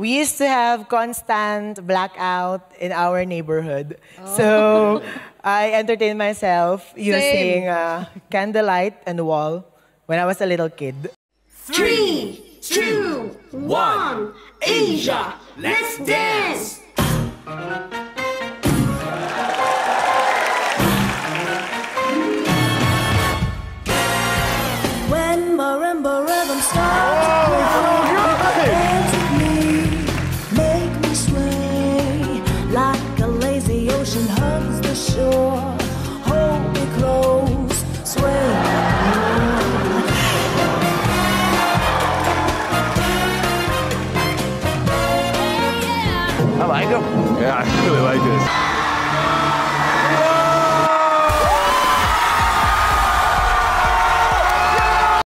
we used to have constant blackout in our neighborhood. So I entertained myself using uh, candlelight and wall when I was a little kid. Three, two, one, Asia, let's dance! When marimba rhythm starts ocean hugs the shore. Hold me close, sway. I like them. Yeah, I really like this.